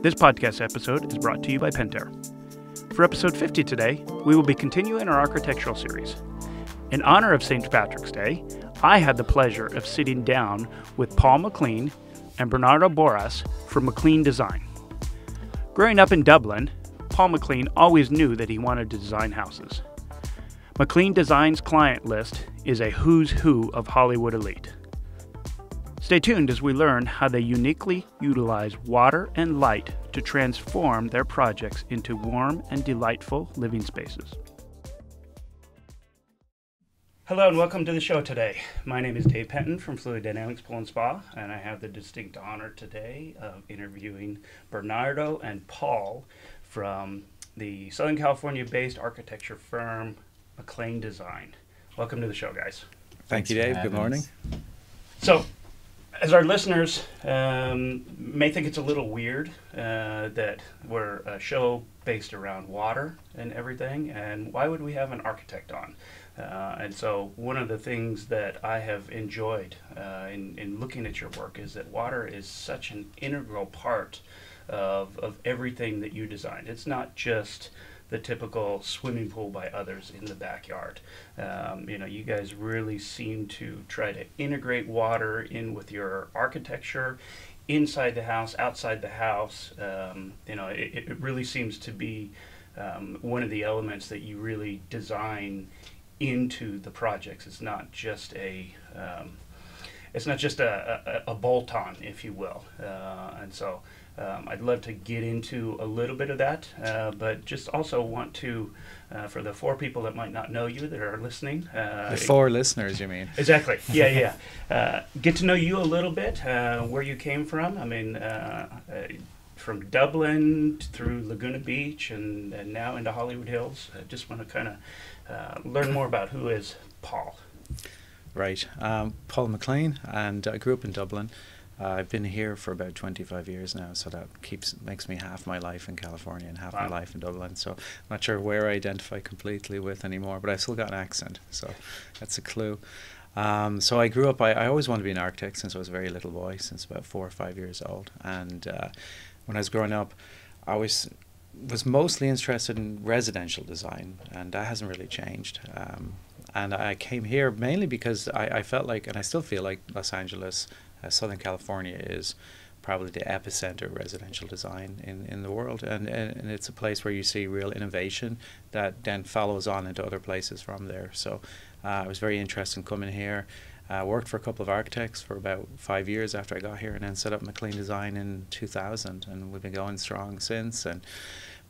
This podcast episode is brought to you by Pentair. For episode 50 today, we will be continuing our architectural series. In honor of St. Patrick's Day, I had the pleasure of sitting down with Paul McClean and Bernardo Broas from McClean Design. Growing up in Dublin, Paul McClean always knew that he wanted to design houses. McClean Design's client list is a who's who of Hollywood elite. Stay tuned as we learn how they uniquely utilize water and light to transform their projects into warm and delightful living spaces. Hello and welcome to the show today. My name is Dave Penton from Fluid Dynamics Pool and Spa, and I have the distinct honor today of interviewing Bernardo and Paul from the Southern California based architecture firm McClean Design. Welcome to the show, guys. Thank you, Dave. Good morning. So, as our listeners um, may think it's a little weird uh, that we're a show based around water and everything, and why would we have an architect on? Uh, and so, one of the things that I have enjoyed uh, in, in looking at your work is that water is such an integral part of, of everything that you design. It's not just the typical swimming pool by others in the backyard. Um, you know, you guys really seem to try to integrate water in with your architecture, inside the house, outside the house. Um, you know, it, it really seems to be um, one of the elements that you really design into the projects. It's not just a um, it's not just a, a, a bolt-on, if you will. Uh, and so um, I'd love to get into a little bit of that, uh, but just also want to, uh, for the four people that might not know you that are listening. Uh, the four listeners, you mean? Exactly. Yeah, yeah. Uh, get to know you a little bit, uh, where you came from. I mean, uh, from Dublin through Laguna Beach and, and now into Hollywood Hills. I just want to kind of learn more about who is Paul. Right. Um, Paul McClean, and I grew up in Dublin. Uh, I've been here for about 25 years now, so that keeps makes me half my life in California and half wow. my life in Dublin. So I'm not sure where I identify completely with anymore, but I've still got an accent, so that's a clue. Um, so I grew up. I, I always wanted to be an architect since I was a very little boy, since about four or five years old. And uh, when I was growing up, I was was mostly interested in residential design, and that hasn't really changed. Um, and I came here mainly because I, I felt like, and I still feel like Los Angeles uh, Southern California is probably the epicenter of residential design in, in the world. And, and, it's a place where you see real innovation that then follows on into other places from there. So uh, I was very interested in coming here. I uh, worked for a couple of architects for about five years after I got here and then set up McClean Design in 2000. And we've been going strong since. And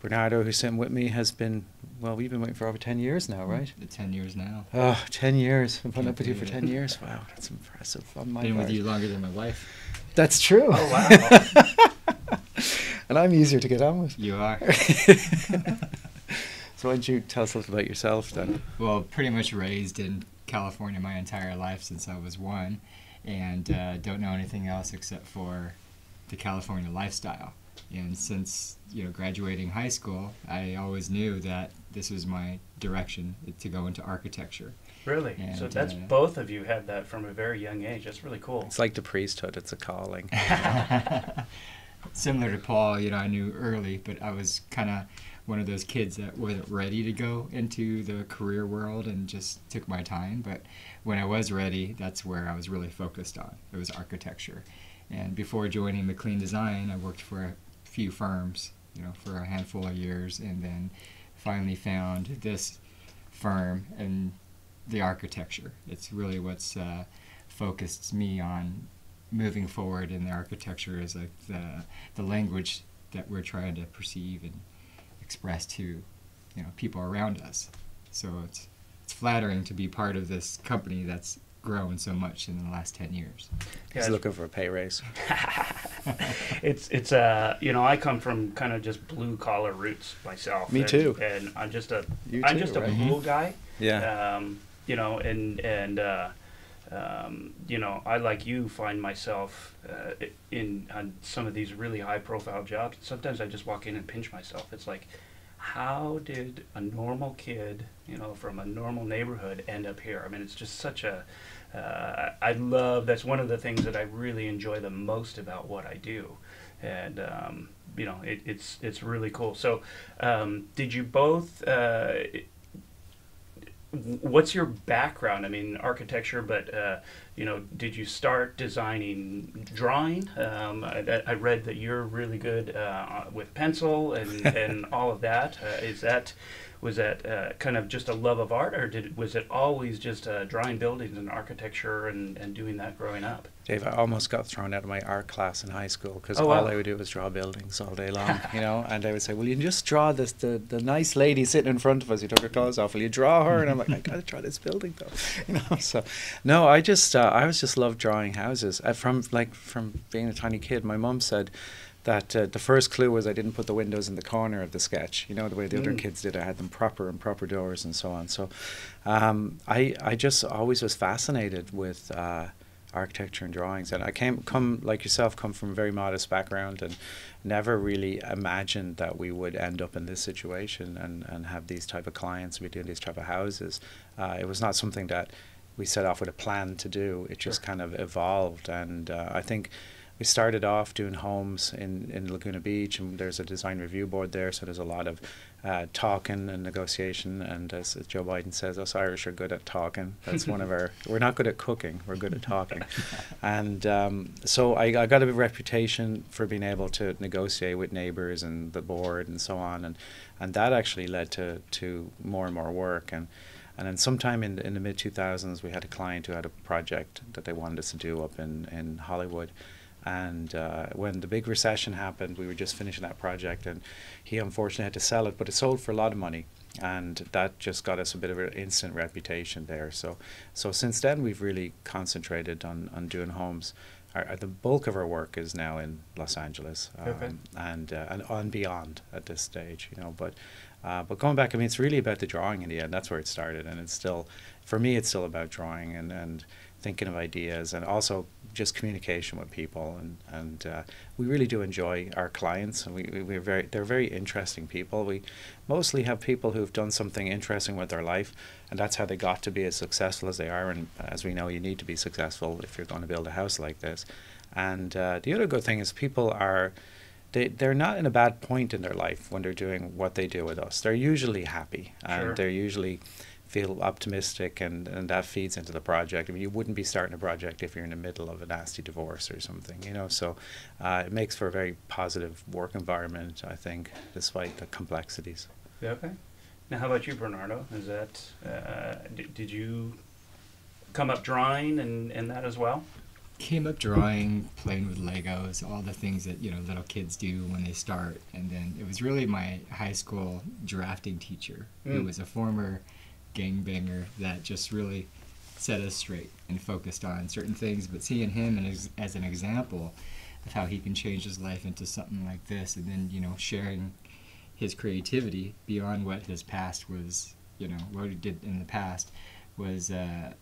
Bernardo, who's sitting with me, has been, well, we've been waiting for over 10 years now, right? 10 years now. Oh, 10 years. I've been up with you for 10 years. Wow, that's impressive on my Been part. with you longer than my wife. That's true. Oh, wow. and I'm easier to get on with. You are. so why don't you tell us a little about yourself then? Well, pretty much raised in California my entire life since I was one and uh, don't know anything else except for the California lifestyle. And since you know graduating high school, I always knew that this was my direction to go into architecture. Really? And, so that's uh, both of you had that from a very young age. That's really cool. It's like the priesthood. It's a calling. Similar to Paul, you know, I knew early, but I was kind of one of those kids that wasn't ready to go into the career world and just took my time. But when I was ready, that's where I was really focused on. It was architecture. And before joining McClean Design, I worked for few firms, you know, for a handful of years, and then finally found this firm and the architecture. It's really what's uh, focused me on moving forward in the architecture is like the the language that we're trying to perceive and express to you know people around us. So it's it's flattering to be part of this company that's grown so much in the last 10 years. He's looking for a pay raise. it's it's uh you know I come from kind of just blue collar roots myself. Me and, too. And I'm just a you I'm too, just a right? pool guy. Yeah. Um, you know, and and uh, um, you know, I like you find myself uh, in on some of these really high profile jobs. Sometimes I just walk in and pinch myself. It's like how did a normal kid, you know, from a normal neighborhood end up here? I mean, it's just such a, uh, I love, that's one of the things that I really enjoy the most about what I do. And, um, you know, it, it's, it's really cool. So, um, did you both, uh, what's your background? I mean, architecture, but uh, you know, did you start designing drawing? Um, I, I, read that you're really good uh, with pencil and, and all of that. Uh, is that was that uh, kind of just a love of art, or did was it always just uh, drawing buildings and architecture and, and doing that growing up? Dave, I almost got thrown out of my art class in high school because Oh, all wow. I would do was draw buildings all day long, you know. And they would say, "Will you just draw this the, the nice lady sitting in front of us You took her clothes off? Will you draw her?" And I'm like, "I gotta draw this building though," you know. So, no, I just uh, I was just loved drawing houses uh, from like from being a tiny kid. My mom said that uh, the first clue was I didn't put the windows in the corner of the sketch. You know the way the other Mm. kids did. I had them proper and proper doors and so on. So, um, I I just always was fascinated with. Uh, architecture and drawings. And I came come like yourself come from a very modest background and never really imagined that we would end up in this situation and, and have these type of clients be doing these type of houses. Uh, it was not something that we set off with a plan to do. It just Sure. kind of evolved. And uh, I think we started off doing homes in, in Laguna Beach, and there's a design review board there, so there's a lot of uh, talking and negotiation. And as Joe Biden says, us Irish are good at talking. That's one of our. We're not good at cooking. We're good at talking. and um, so I, I got a reputation for being able to negotiate with neighbours and the board and so on, and and that actually led to to more and more work and. And then sometime in the, in the mid 2000s, we had a client who had a project that they wanted us to do up in, in Hollywood. And uh, when the big recession happened, we were just finishing that project, and he unfortunately had to sell it, but it sold for a lot of money, and that just got us a bit of an instant reputation there. So, so since then, we've really concentrated on, on doing homes. Our, our- the bulk of our work is now in Los Angeles um, and uh, and on beyond at this stage, you know. But uh, but going back, I mean, it's really about the drawing in the end. That's where it started, and it's still, for me, it's still about drawing and, and thinking of ideas, and also just communication with people. And and uh, we really do enjoy our clients, and we, we we're very they're very interesting people. We mostly have people who've done something interesting with their life, and that's how they got to be as successful as they are. And as we know, you need to be successful if you're going to build a house like this. And uh, the other good thing is people are they they're not in a bad point in their life when they're doing what they do with us. They're usually happy and Sure. they're usually feel optimistic and, and that feeds into the project. I mean, you wouldn't be starting a project if you're in the middle of a nasty divorce or something, you know. So uh, it makes for a very positive work environment, I think, despite the complexities. Yeah, Okay. Now, how about you, Bernardo? Is that uh, did, did you come up drawing and, and that as well? Came up drawing, playing with Legos, all the things that you know little kids do when they start, and then it was really my high school drafting teacher, who Mm. was a former gangbanger, that just really set us straight and focused on certain things. But seeing him as, as an example of how he can change his life into something like this, and then you know sharing his creativity beyond what his past was, you know, what he did in the past was uh,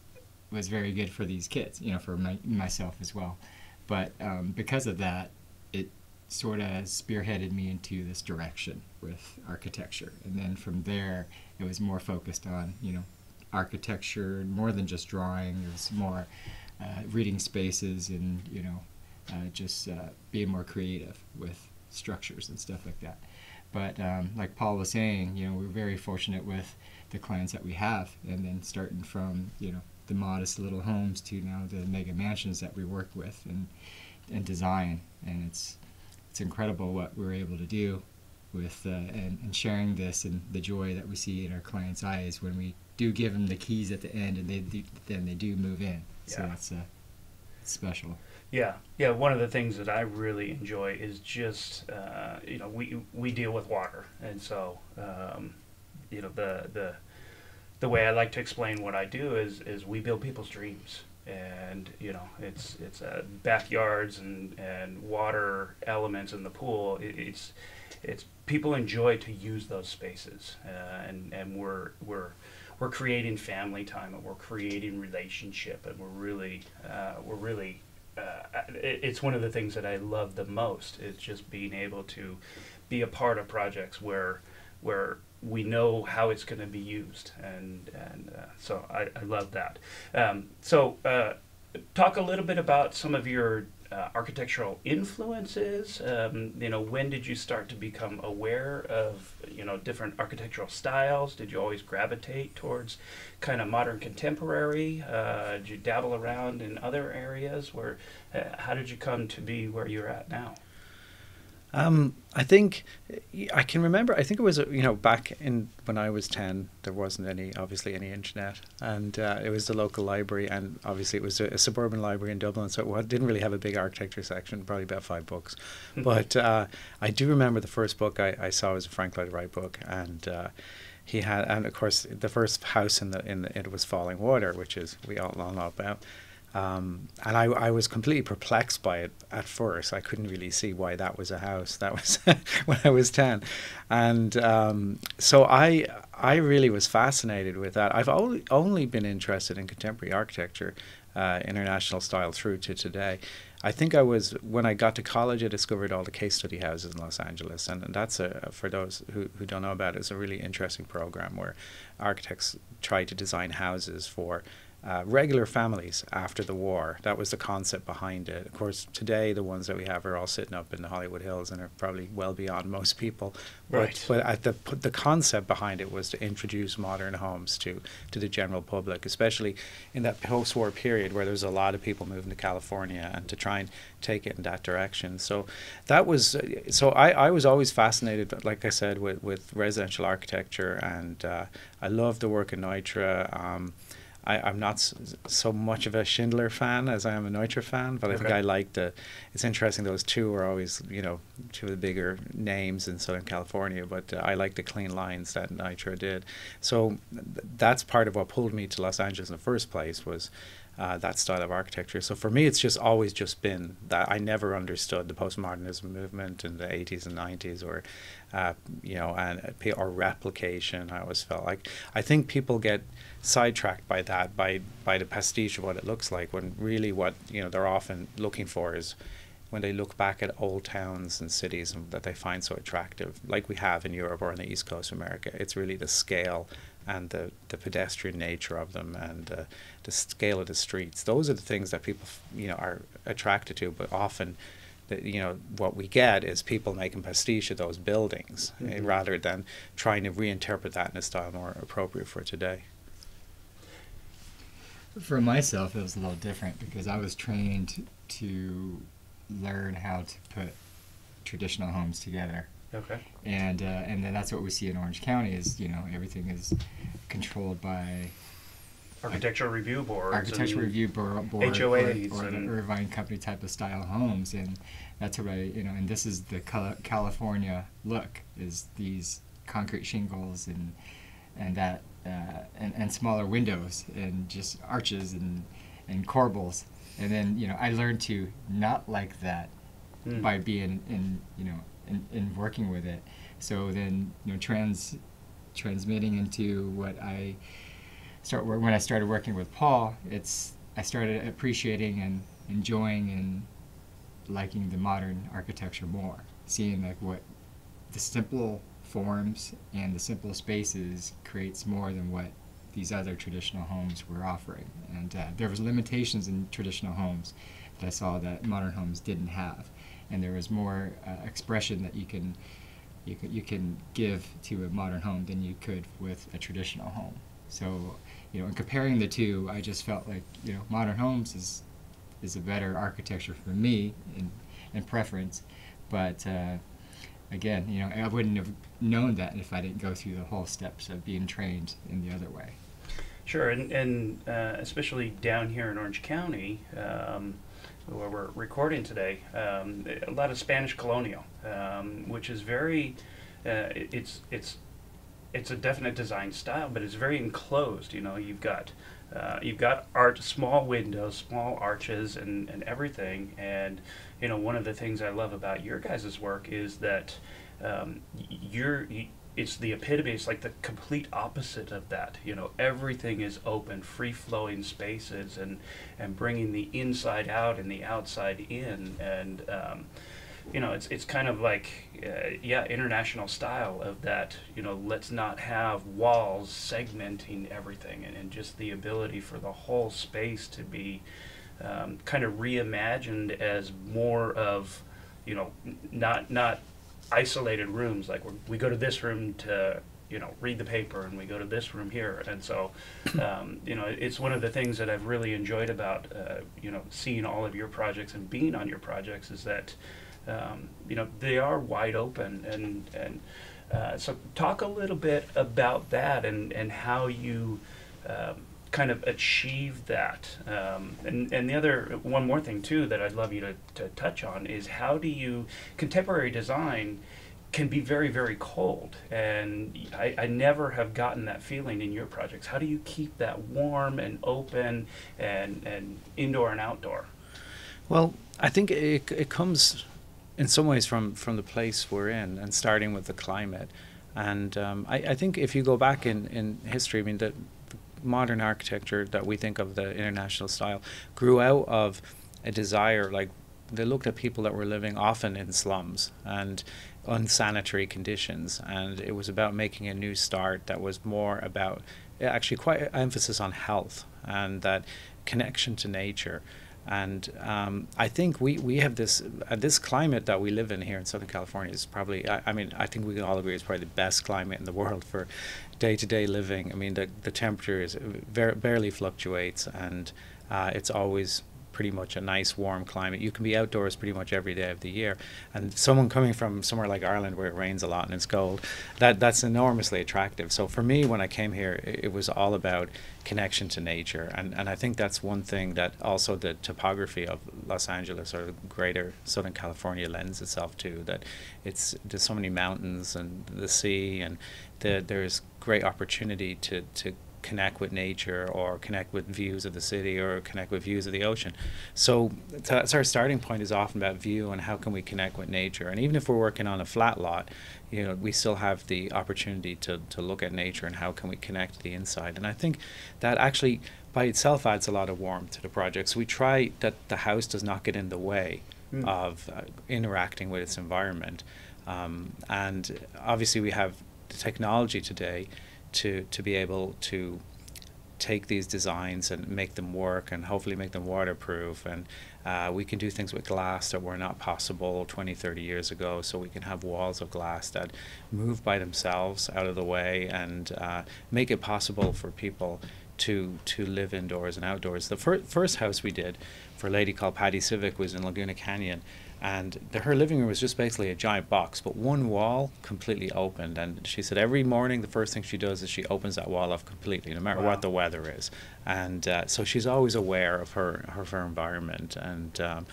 was very good for these kids, you know, for my, myself as well. But um, because of that, it sort of spearheaded me into this direction with architecture, and then from there, it was more focused on, you know, architecture more than just drawing. It was more uh, reading spaces and you know, uh, just uh, being more creative with structures and stuff like that. But um, like Paul was saying, you know, we're very fortunate with the clients that we have, and then starting from you know the modest little homes to now the mega mansions that we work with and and design, and it's it's incredible what we're able to do with uh, and, and sharing this and the joy that we see in our clients' eyes when we do give them the keys at the end, and they do, then they do move in. So Yeah. it's uh, special. Yeah, yeah. One of the things that I really enjoy is just uh, you know we we deal with water, and so um, you know the the the way I like to explain what I do is is we build people's dreams, and you know it's it's uh, backyards and and water elements in the pool. It, it's it's people enjoy to use those spaces, uh, and and we're we're we're creating family time and we're creating relationship and we're really uh, we're really uh, it, it's one of the things that I love the most is just being able to be a part of projects where where we know how it's going to be used, and and uh, so I, I love that. Um, so uh, talk a little bit about some of your uh, architectural influences. Um, you know, when did you start to become aware of you know different architectural styles? Did you always gravitate towards kind of modern contemporary? Uh, did you dabble around in other areas? Where uh, how did you come to be where you're at now? Um, I think I can remember. I think it was you know back in when I was ten, there wasn't any obviously any internet, and uh, it was the local library, and obviously it was a, a, suburban library in Dublin, so it didn't really have a big architecture section, probably about five books. but uh, I do remember the first book I, I saw was a Frank Lloyd Wright book, and. Uh, he had, and of course, the first house in the in the, it was Falling Water, which is we all know about. Um, and I, I was completely perplexed by it at first. I couldn't really see why that was a house. That was when I was ten, and um, so I I really was fascinated with that. I've only only been interested in contemporary architecture, uh, international style through to today. I think I was when I got to college. I discovered all the case study houses in Los Angeles, and, and that's a for those who, who don't know about it, it's a really interesting program where architects try to design houses for uh, regular families after the war. That was the concept behind it. Of course, today the ones that we have are all sitting up in the Hollywood Hills and are probably well beyond most people. Right. But, but the the concept behind it was to introduce modern homes to to the general public, especially in that post-war period where there was a lot of people moving to California and to try and take it in that direction. So that was so I, I was always fascinated, like I said, with with residential architecture, and uh, I love the work in Neutra. Um, I, am not so much of a Schindler fan as I am a Neutra fan, but I think I like the. It's interesting; those two are always, you know, two of the bigger names in Southern California. But uh, I like the clean lines that Neutra did. So th- that's part of what pulled me to Los Angeles in the first place was uh, that style of architecture. So for me, it's just always just been that I never understood the postmodernism movement in the 80s and 90s, or uh, you know, and or replication. I always felt like I think people get sidetracked by that, by by the pastiche of what it looks like, when really what you know they're often looking for is when they look back at old towns and cities and that they find so attractive, like we have in Europe or on the East Coast of America. It's really the scale and the, the pedestrian nature of them and uh, the scale of the streets. Those are the things that people you know are attracted to, but often. The, you know what we get is people making pastiche of those buildings eh, mm-hmm. uh, rather than trying to reinterpret that in a style more appropriate for today. For myself, it was a little different because I was trained to learn how to put traditional homes together. Okay. And uh, and then that's what we see in Orange County is you know everything is controlled by architectural review boards, architectural review board, board HOAs, or, or the Irvine Company type of style homes, and that's what I you know. And this is the California look is these concrete shingles and and that uh, and, and smaller windows and just arches and, and corbels. And then, you know, I learned to not like that mm. by being in, you know, in, in working with it. So then, you know, trans, transmitting into what I start when I started working with Paul, it's I started appreciating and enjoying and liking the modern architecture more, seeing like what the simple forms and the simple spaces creates more than what these other traditional homes were offering. And uh, there was limitations in traditional homes that I saw that modern homes didn't have, and there was more uh, expression that you can you can you can give to a modern home than you could with a traditional home. So, you know, in comparing the two, I just felt like you know modern homes is is a better architecture for me in in preference, but uh, again, you know, I wouldn't have known that if I didn't go through the whole steps of being trained in the other way. Sure, and, and uh, especially down here in Orange County, um, where we're recording today, um, a lot of Spanish colonial, um, which is very, uh, it's it's it's a definite design style, but it's very enclosed. You know, you've got uh, you've got art, small windows, small arches, and, and everything. And you know, one of the things I love about your guys' work is that um, you're. You, it's the epitome. It's like the complete opposite of that. You know, everything is open, free flowing spaces, and and bringing the inside out and the outside in. And um, you know, it's it's kind of like, uh, yeah, international style of that. You know, let's not have walls segmenting everything, and, and just the ability for the whole space to be um, kind of reimagined as more of, you know, not not isolated rooms. Like we we go to this room to you know read the paper, and we go to this room here, and so um, you know it's one of the things that I've really enjoyed about uh, you know seeing all of your projects and being on your projects is that um, you know they are wide open and and uh, so talk a little bit about that and and how you um, kind of achieve that. Um, and and the other one more thing too that I'd love you to, to touch on is how do you contemporary design can be very very cold. And I, I never have gotten that feeling in your projects. How do you keep that warm and open and and indoor and outdoor? Well, I think it, it comes in some ways from, from the place we're in and starting with the climate. And um, I, I think if you go back in, in history, I mean, the, the modern architecture that we think of the international style grew out of a desire, like they looked at people that were living often in slums and unsanitary conditions. And it was about making a new start that was more about actually quite emphasis on health and that connection to nature. And um, I think we, we have this uh, this climate that we live in here in Southern California is probably I, I mean I think we can all agree it's probably the best climate in the world for day to day living. I mean the the temperature is very barely fluctuates and uh, it's always pretty much a nice warm climate. You can be outdoors pretty much every day of the year. And someone coming from somewhere like Ireland where it rains a lot and it's cold, that that's enormously attractive. So for me when I came here it, it was all about connection to nature and, and I think that's one thing that also the topography of Los Angeles or greater Southern California lends itself to that it's there's so many mountains and the sea and the, there's great opportunity to, to connect with nature or connect with views of the city or connect with views of the ocean. So that's our starting point is often about view and how can we connect with nature. And even if we're working on a flat lot, you know, we still have the opportunity to, to look at nature and how can we connect the inside. And I think that actually by itself adds a lot of warmth to the project. So we try that the house does not get in the way Mm. of uh, interacting with its environment. Um, and obviously we have the technology today to, to be able to take these designs and make them work and hopefully make them waterproof. And uh, we can do things with glass that were not possible 20 30 years ago. So we can have walls of glass that move by themselves out of the way and uh, make it possible for people to to live indoors and outdoors. The fir- first house we did for a lady called Patty Civic was in Laguna Canyon and the, her living room was just basically a giant box, but one wall completely opened. And she said every morning the first thing she does is she opens that wall up completely, no matter Wow. what the weather is. And uh, so she's always aware of her of her environment. And um,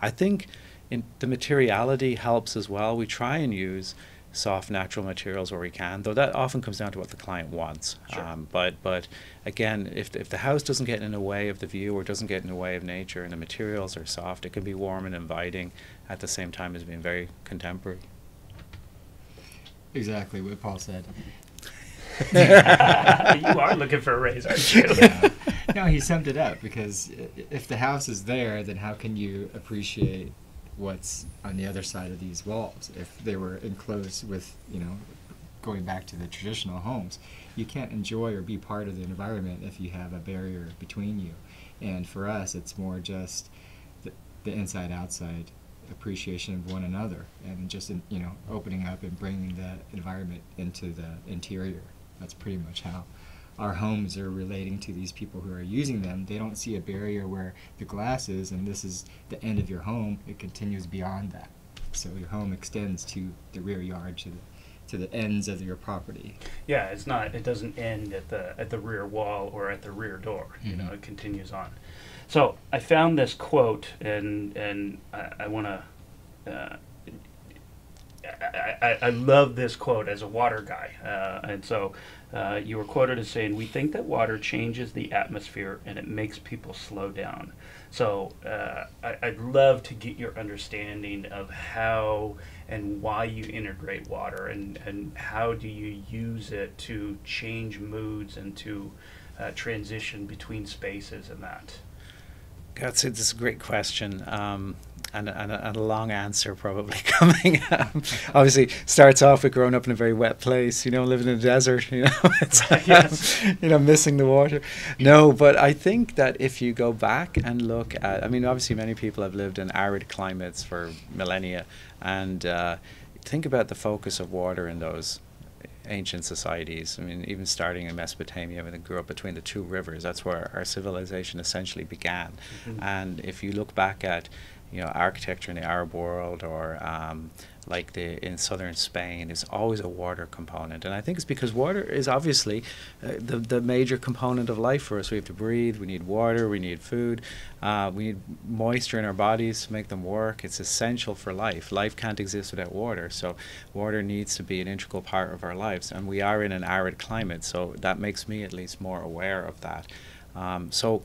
I think in the materiality helps as well. We try and use soft natural materials where we can, though that often comes down to what the client wants. Sure. Um, but but again, if if the house doesn't get in the way of the view or doesn't get in the way of nature, and the materials are soft, it can be warm and inviting at the same time as being very contemporary. Exactly what Paul said. you are looking for a raise, aren't you? Yeah. no, he summed it up because if the house is there, then how can you appreciate what's on the other side of these walls? If they were enclosed with, you know, going back to the traditional homes, you can't enjoy or be part of the environment if you have a barrier between you. And for us, it's more just the, the inside outside appreciation of one another and just, in, you know, opening up and bringing that environment into the interior. That's pretty much how our homes are relating to these people who are using them. They don't see a barrier where the glass is and this is the end of your home. It continues beyond that. So your home extends to the rear yard, to the to the ends of your property. Yeah, it's not. It doesn't end at the at the rear wall or at the rear door. You know, Mhm. it continues on. So I found this quote, and and I, I want to. Uh, I, I, I love this quote as a water guy, uh, and so uh, you were quoted as saying, "We think that water changes the atmosphere and it makes people slow down." So uh, I, I'd love to get your understanding of how and why you integrate water, and and how do you use it to change moods and to uh, transition between spaces and that. That's, it's a great question. Um, and, and, a, and a long answer probably coming. um, obviously, starts off with growing up in a very wet place, you know, living in a desert, you know, yes. um, you know, missing the water. No, but I think that if you go back and look at, I mean, obviously, many people have lived in arid climates for millennia, and uh, think about the focus of water in those ancient societies. I mean, even starting in Mesopotamia, when they grew up between the two rivers, that's where our civilization essentially began. Mm-hmm. And if you look back at you know, architecture in the Arab world or um, like the in southern Spain is always a water component, and I think it's because water is obviously uh, the the major component of life for us. We have to breathe. We need water. We need food. Uh, we need moisture in our bodies to make them work. It's essential for life. Life can't exist without water, so water needs to be an integral part of our lives. And we are in an arid climate, so that makes me at least more aware of that. Um, so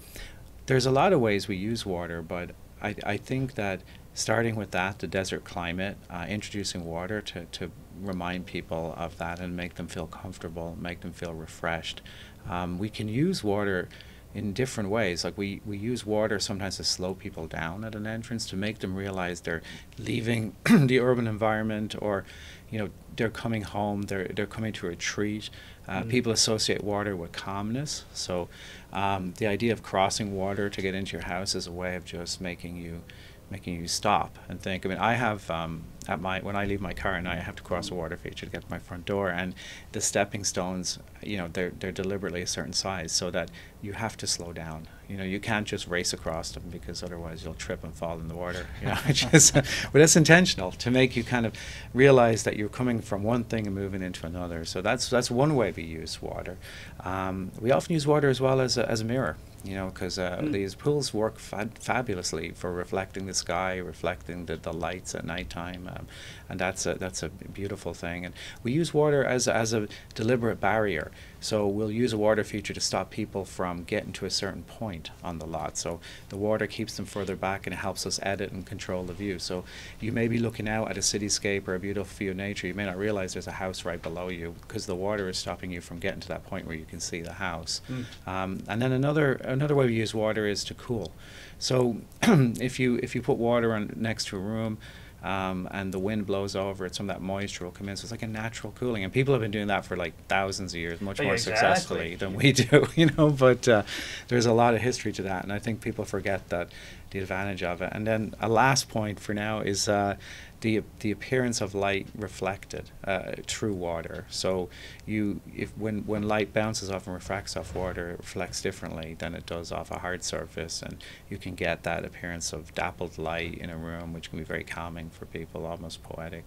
there's a lot of ways we use water, but I, I think that starting with that, the desert climate, uh, introducing water to, to remind people of that and make them feel comfortable, make them feel refreshed. Um, we can use water in different ways. Like we, we use water sometimes to slow people down at an entrance to make them realize they're leaving the urban environment or, you know, they're coming home, they're, they're coming to a retreat. Uh, mm. People associate water with calmness. So um, the idea of crossing water to get into your house is a way of just making you making you stop and think. I mean, I have um, at my when I leave my car and I have to cross a water feature to get to my front door, and the stepping stones, you know, they're they're deliberately a certain size so that you have to slow down. You know, you can't just race across them because otherwise you'll trip and fall in the water. You know, just, but it's intentional to make you kind of realize that you're coming from one thing and moving into another. So that's that's one way we use water. Um, we often use water as well as a, as a mirror you know, because uh, mm. these pools work fabulously for reflecting the sky, reflecting the, the lights at nighttime, um, and that's a that's a beautiful thing. And we use water as as a deliberate barrier. So we'll use a water feature to stop people from getting to a certain point on the lot. So the water keeps them further back and it helps us edit and control the view. So you may be looking out at a cityscape or a beautiful view of nature. You may not realize there's a house right below you because the water is stopping you from getting to that point where you can see the house. Mm. Um, and then another another way we use water is to cool. So if you if you put water on next to a room, um, and the wind blows over it, some of that moisture will come in. So it's like a natural cooling, and people have been doing that for like thousands of years, much more exactly. successfully than we do, you know. But uh, there's a lot of history to that, and I think people forget that the advantage of it. And then a last point for now is uh, the the appearance of light reflected uh, through water. So you if when when light bounces off and refracts off water, it reflects differently than it does off a hard surface, and you can get that appearance of dappled light in a room, which can be very calming for people, almost poetic.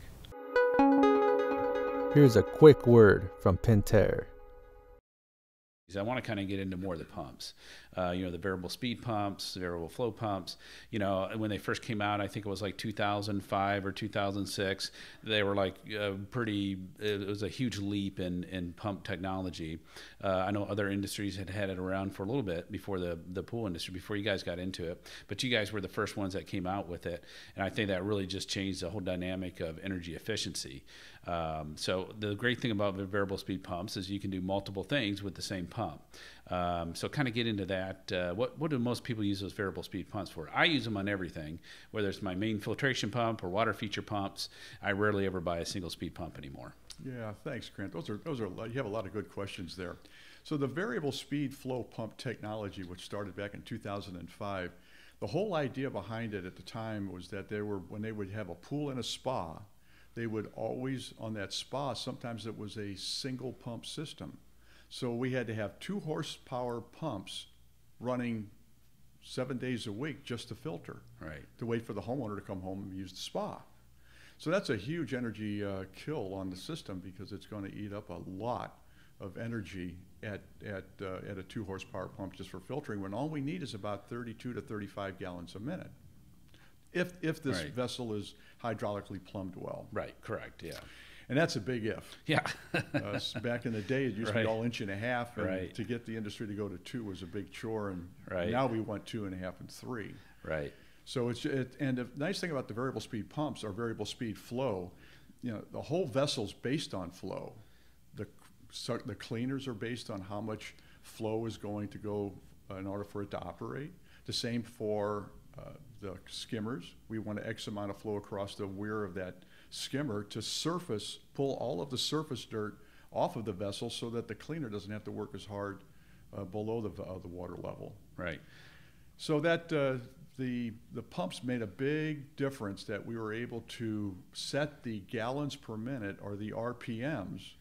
Here's a quick word from Pentair. I want to kind of get into more of the pumps. Uh, you know, the variable speed pumps, variable flow pumps. You know, when they first came out, I think it was like 2005 or 2006. They were like uh, pretty. It was a huge leap in in pump technology. Uh, I know other industries had had it around for a little bit before the the pool industry, before you guys got into it. But you guys were the first ones that came out with it, and I think that really just changed the whole dynamic of energy efficiency. Um, so the great thing about the variable speed pumps is you can do multiple things with the same pump. Um, so kind of get into that. Uh, what what do most people use those variable speed pumps for? I use them on everything, whether it's my main filtration pump or water feature pumps. I rarely ever buy a single speed pump anymore. Yeah, thanks, Grant. Those are those are you have a lot of good questions there. So the variable speed flow pump technology, which started back in 2005, the whole idea behind it at the time was that they were when they would have a pool and a spa they would always, on that spa, sometimes it was a single pump system. So we had to have two horsepower pumps running seven days a week just to filter. Right. To wait for the homeowner to come home and use the spa. So that's a huge energy uh, kill on the system because it's going to eat up a lot of energy at, at, uh, at a two horsepower pump just for filtering when all we need is about 32 to 35 gallons a minute if if this right. vessel is hydraulically plumbed well. Right. Correct. Yeah. And that's a big if. Yeah. uh, back in the day, it used right. to be all inch and a half, and right. to get the industry to go to two was a big chore, and right. now we want two and a half and three. Right. So it's it, and the nice thing about the variable speed pumps are variable speed flow. You know, the whole vessel's based on flow. The so the cleaners are based on how much flow is going to go in order for it to operate The same for uh, the skimmers. We want an X amount of flow across the weir of that skimmer to surface, pull all of the surface dirt off of the vessel so that the cleaner doesn't have to work as hard uh, below the, uh, the water level. Right. So that uh, the the pumps made a big difference that we were able to set the gallons per minute or the RPMs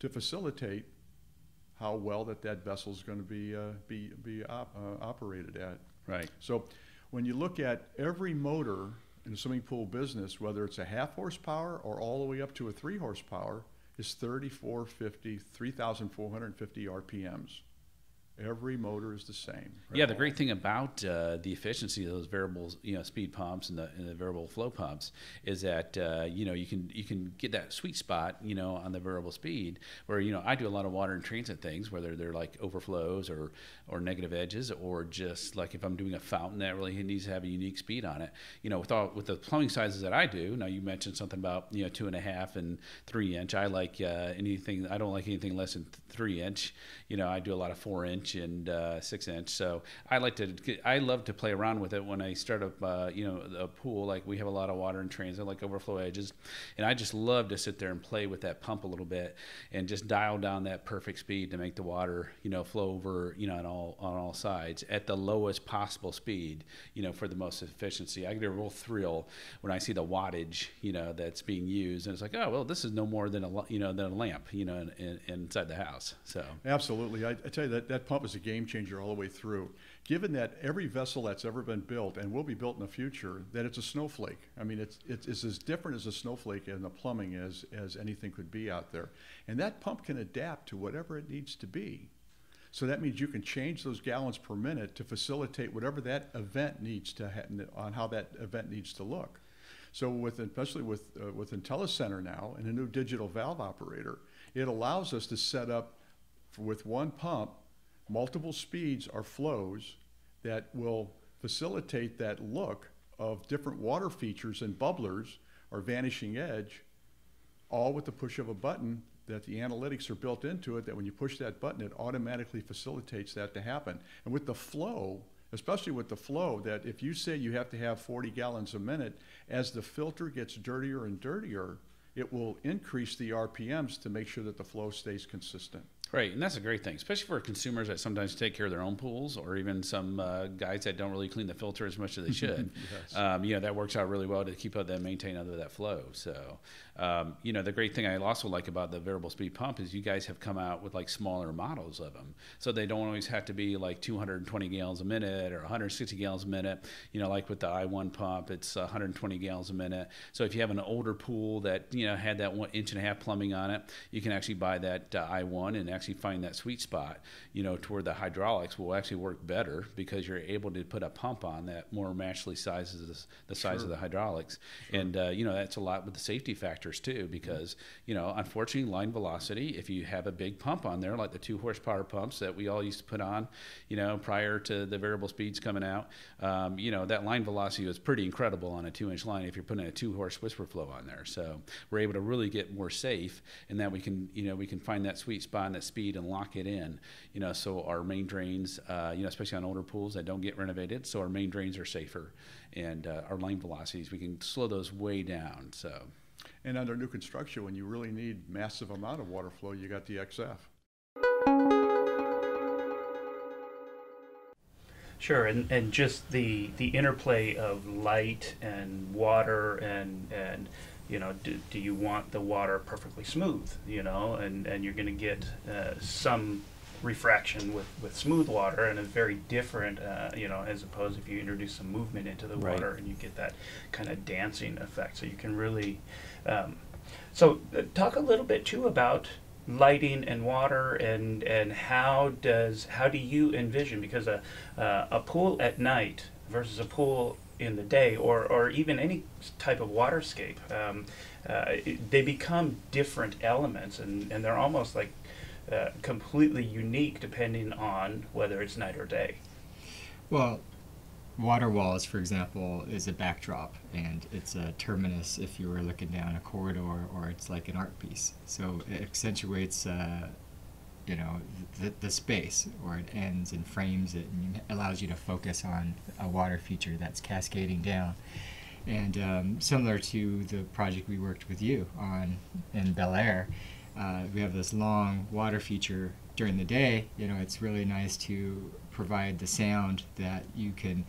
to facilitate how well that that vessel is going to be uh, be be op- uh, operated at. Right. So when you look at every motor in swimming pool business, whether it's a half horsepower or all the way up to a three horsepower, is 3450, 3,450 RPMs. Every motor is the same. Yeah, the great thing about uh, the efficiency of those variable, you know, speed pumps and the, and the variable flow pumps is that uh, you know you can you can get that sweet spot, you know, on the variable speed where you know I do a lot of water and transit things, whether they're like overflows or or negative edges, or just like if I'm doing a fountain that really needs to have a unique speed on it. You know, with all with the plumbing sizes that I do. Now you mentioned something about you know two and a half and three inch. I like uh, anything. I don't like anything less than three inch. You know, I do a lot of four inch and uh, six inch. So I like to, I love to play around with it when I start up, uh, you know, a pool. Like we have a lot of water and transit, like overflow edges, and I just love to sit there and play with that pump a little bit and just dial down that perfect speed to make the water, you know, flow over, you know, on all on all sides at the lowest possible speed, you know, for the most efficiency. I get a real thrill when I see the wattage, you know, that's being used, and it's like, oh well, this is no more than a, you know, than a lamp, you know, in, in, inside the house. So absolutely, I, I tell you that that pump is a game changer all the way through. Given that every vessel that's ever been built and will be built in the future, that it's a snowflake. I mean, it's, it's, it's as different as a snowflake in the plumbing as, as anything could be out there. And that pump can adapt to whatever it needs to be. So that means you can change those gallons per minute to facilitate whatever that event needs to ha- on how that event needs to look. So with especially with uh, with IntelliCenter now and a new digital valve operator, it allows us to set up with one pump multiple speeds or flows that will facilitate that look of different water features and bubblers or vanishing edge, all with the push of a button that the analytics are built into it that when you push that button, it automatically facilitates that to happen. And with the flow, especially with the flow, that if you say you have to have 40 gallons a minute, as the filter gets dirtier and dirtier, it will increase the RPMs to make sure that the flow stays consistent. Right, and that's a great thing, especially for consumers that sometimes take care of their own pools, or even some uh, guys that don't really clean the filter as much as they should. yes. um, you know, that works out really well to keep up that maintain under that flow. So, um, you know, the great thing I also like about the variable speed pump is you guys have come out with like smaller models of them, so they don't always have to be like 220 gallons a minute or 160 gallons a minute. You know, like with the i1 pump, it's 120 gallons a minute. So if you have an older pool that you know had that one inch and a half plumbing on it, you can actually buy that uh, i1 and actually actually find that sweet spot, you know, to where the hydraulics will actually work better because you're able to put a pump on that more matchly sizes the, the size sure. of the hydraulics. Sure. And, uh, you know, that's a lot with the safety factors too, because, you know, unfortunately, line velocity, if you have a big pump on there, like the two horsepower pumps that we all used to put on, you know, prior to the variable speeds coming out, um, you know, that line velocity was pretty incredible on a two inch line if you're putting a two horse WhisperFlo on there. So we're able to really get more safe and that we can, you know, we can find that sweet spot and that speed and lock it in. You know, so our main drains, uh, you know, especially on older pools that don't get renovated, so our main drains are safer, and uh, our lane velocities we can slow those way down. So. And under new construction, when you really need massive amount of water flow, you got the XF. Sure, and, and just the the interplay of light and water and and you know, do, do you want the water perfectly smooth, you know, and, and you're going to get uh, some refraction with, with smooth water and it's very different, uh, you know, as opposed if you introduce some movement into the water and you get that kind of dancing effect. So you can really, um, so uh, talk a little bit too about lighting and water and and how does how do you envision? Because a uh, a pool at night versus a pool in the day or, or even any type of waterscape. Um, uh, they become different elements and, and they're almost like uh, completely unique depending on whether it's night or day. Well, water walls, for example, is a backdrop and it's a terminus if you were looking down a corridor or it's like an art piece. So it accentuates uh, you know the, the space or it ends and frames it and allows you to focus on a water feature that's cascading down and um, similar to the project we worked with you on in Bel Air, uh, we have this long water feature during the day. You know, it's really nice to provide the sound that you can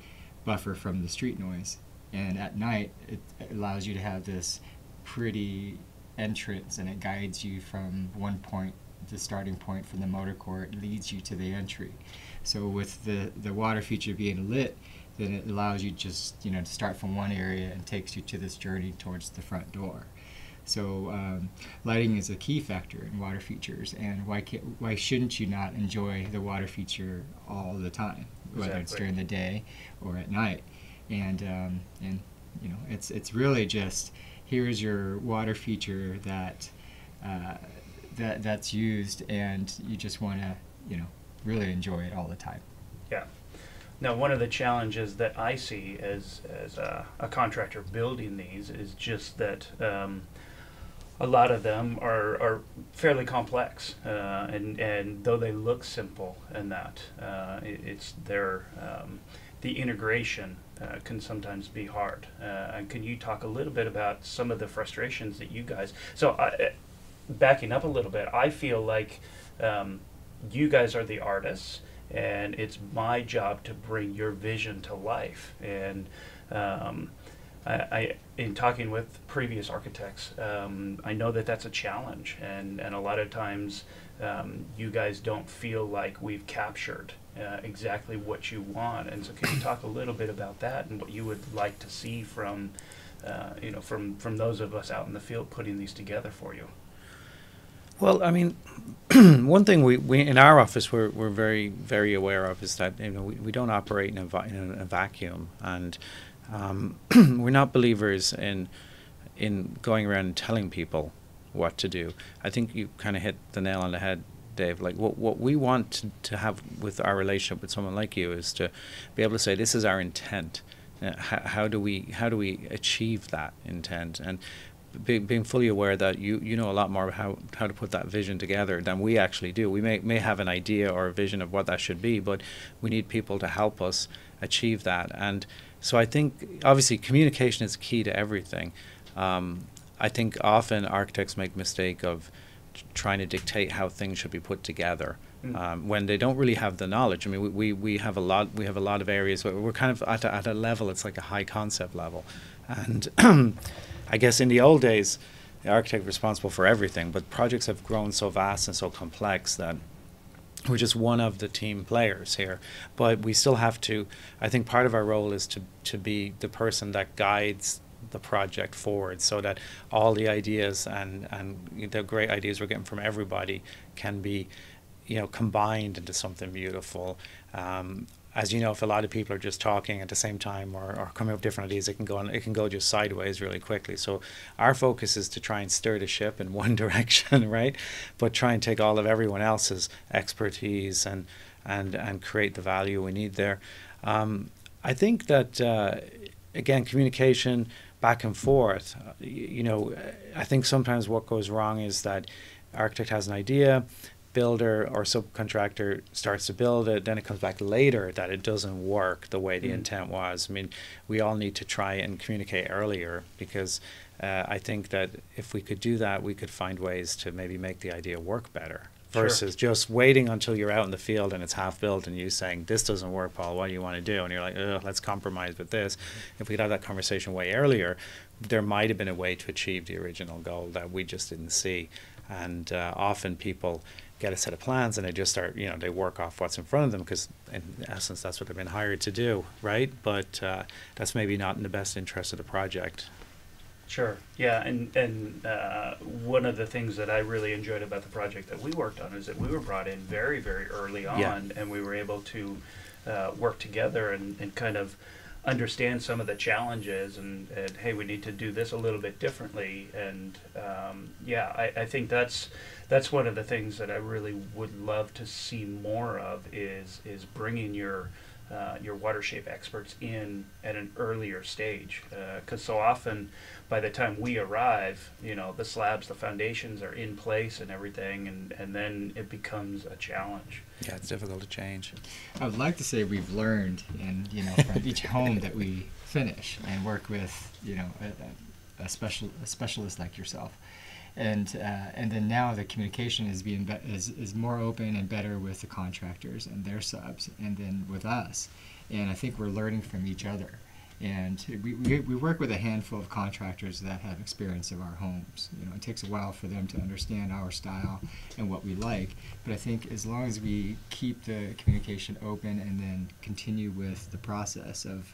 buffer from the street noise. And at night, it allows you to have this pretty entrance and it guides you from one point, the starting point from the motor court, leads you to the entry. So with the, the water feature being lit, then it allows you just you know to start from one area and takes you to this journey towards the front door. So um, lighting is a key factor in water features, and why can't, why shouldn't you not enjoy the water feature all the time, whether it's during the day or at night? And um, and you know it's it's really just here's your water feature that uh, that that's used, and you just want to you know really enjoy it all the time. Yeah. Now, one of the challenges that I see as as a, a contractor building these is just that um, a lot of them are, are fairly complex, uh, and and though they look simple and that uh, it, it's their um, the integration uh, can sometimes be hard. Uh, and can you talk a little bit about some of the frustrations that you guys? So, I, backing up a little bit, I feel like um, you guys are the artists, and it's my job to bring your vision to life. And um, I, I, in talking with previous architects, um, I know that that's a challenge, and, and a lot of times um, you guys don't feel like we've captured uh, exactly what you want. And so, can you talk a little bit about that and what you would like to see from, uh, you know, from from those of us out in the field putting these together for you? Well, I mean, one thing we, we in our office we're, we're very very aware of is that you know we, we don't operate in a, in a vacuum, and um, we're not believers in in going around and telling people what to do. I think you kind of hit the nail on the head, Dave. Like what what we want to, to have with our relationship with someone like you is to be able to say this is our intent. Uh, how, how do we how do we achieve that intent and be, being fully aware that you you know a lot more how how to put that vision together than we actually do. We may may have an idea or a vision of what that should be, but we need people to help us achieve that. And so I think obviously communication is key to everything. Um, I think often architects make mistake of trying to dictate how things should be put together. Mm. Um, when they don't really have the knowledge. I mean, we, we, we have a lot we have a lot of areas where we're kind of at a, at a level. It's like a high concept level, and I guess in the old days, the architect was responsible for everything. But projects have grown so vast and so complex that we're just one of the team players here. But we still have to. I think part of our role is to to be the person that guides the project forward, so that all the ideas and and the great ideas we're getting from everybody can be, you know, combined into something beautiful. Um, as you know, if a lot of people are just talking at the same time or, or coming up with different ideas, it can go on, it can go just sideways really quickly. So our focus is to try and steer the ship in one direction, right? But try and take all of everyone else's expertise and and and create the value we need there. Um, I think that uh, again, communication back and forth. Uh, you know, I think sometimes what goes wrong is that architect has an idea, builder or subcontractor starts to build it, then it comes back later that it doesn't work the way the Mm. intent was. I mean, we all need to try and communicate earlier because uh, I think that if we could do that, we could find ways to maybe make the idea work better. Sure. Versus just waiting until you're out in the field and it's half built and you saying, This doesn't work, Paul, what do you want to do? And you're like, Ugh, let's compromise with this. If we'd had that conversation way earlier, there might have been a way to achieve the original goal that we just didn't see. And uh, often people get a set of plans and they just start, you know, they work off what's in front of them because, in essence, that's what they've been hired to do, right? But uh, that's maybe not in the best interest of the project. Sure. Yeah, and and uh, one of the things that I really enjoyed about the project that we worked on is that we were brought in very very early on, Yeah. and we were able to uh, work together and, and kind of understand some of the challenges and, and hey we need to do this a little bit differently. And um, yeah I, I think that's that's one of the things that I really would love to see more of is is bringing your uh, your water shape experts in at an earlier stage. Because so often by the time we arrive you know the slabs the foundations are in place and everything and, and then it becomes a challenge Yeah, it's difficult to change. I would like to say we've learned, and you know, from each home that we finish and work with, you know, a, a, a special a specialist like yourself, and uh, and then now the communication is being be- is is more open and better with the contractors and their subs, and then with us, and I think we're learning from each other. And we, we, we work with a handful of contractors that have experience of our homes. You know, it takes a while for them to understand our style and what we like. But I think as long as we keep the communication open and then continue with the process of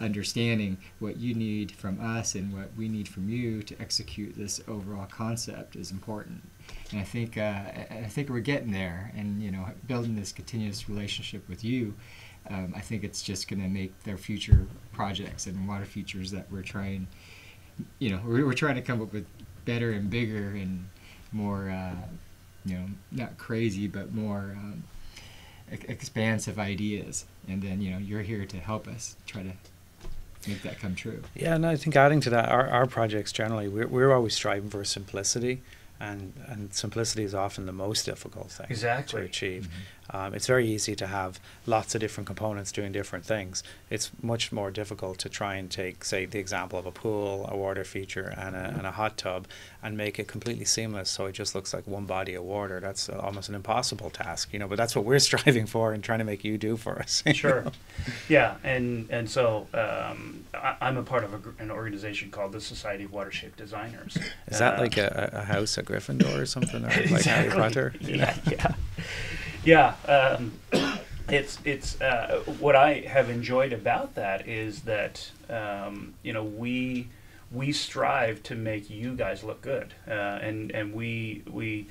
understanding what you need from us and what we need from you to execute this overall concept is important. And I think uh, I think we're getting there, and you know, building this continuous relationship with you. Um, I think it's just going to make their future projects and water features that we're trying, you know, we're, we're trying to come up with better and bigger and more, uh, you know, not crazy, but more um, ex- expansive ideas. And then, you know, you're here to help us try to make that come true. Yeah, and I think adding to that, our, our projects generally, we're, we're always striving for simplicity, and, and simplicity is often the most difficult thing Exactly. to achieve. Um, it's very easy to have lots of different components doing different things. It's much more difficult to try and take, say, the example of a pool, a water feature, and a, and a hot tub, and make it completely seamless so it just looks like one body of water. That's uh, almost an impossible task, you know. But that's what we're striving for and trying to make you do for us. Sure. know? Yeah, and and so um, I, I'm a part of a, an organization called the Society of Watershape Designers. Is that Uh, like a, a house Gryffindor or something, or like Harry Potter? you know? Yeah, yeah, yeah. Um, it's it's uh, what I have enjoyed about that is that um, you know we we strive to make you guys look good, uh, and and we we.